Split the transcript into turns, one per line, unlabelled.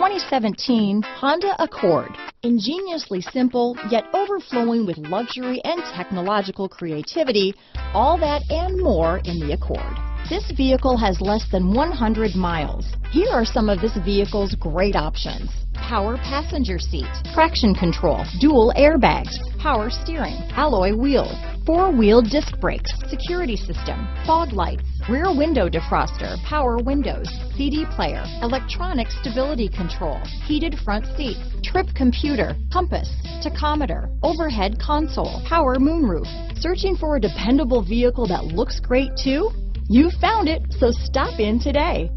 2017 Honda Accord. Ingeniously simple, yet overflowing with luxury and technological creativity, all that and more in the Accord. This vehicle has less than 100 miles. Here are some of this vehicle's great options. Power passenger seat, traction control, dual airbags, power steering, alloy wheels, four-wheel disc brakes, security system, fog lights, rear window defroster, power windows, CD player, electronic stability control, heated front seats, trip computer, compass, tachometer, overhead console, power moonroof. Searching for a dependable vehicle that looks great too? You found it, so stop in today.